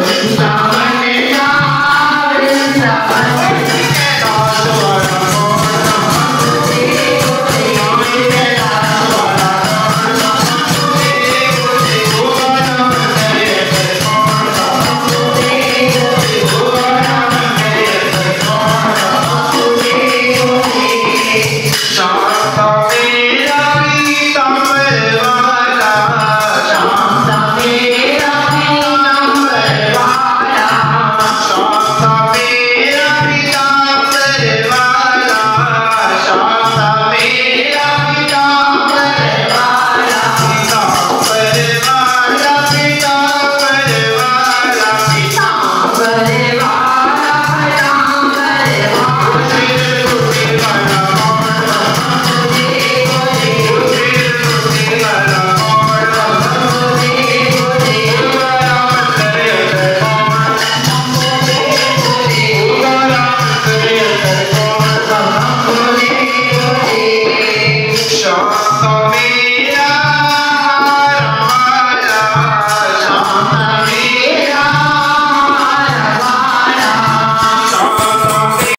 Stop.